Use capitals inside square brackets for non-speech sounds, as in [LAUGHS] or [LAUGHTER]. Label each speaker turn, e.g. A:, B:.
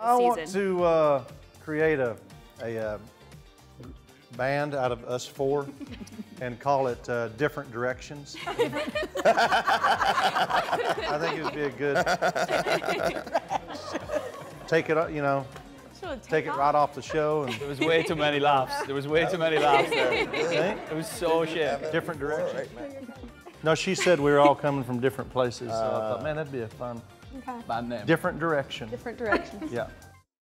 A: I want to uh, create a, a uh, band out of us four [LAUGHS] and call it uh, Different Directions. [LAUGHS] I think it would be a good. Take it, you know, take it right off the show and
B: There was way too many laughs. There was way too many laughs there. It was so shit.
A: different directions. No, she said we were all coming from different places. So I thought, uh, man, that'd be a fun
B: Band name.
A: different direction.
C: Different directions.
A: Yeah.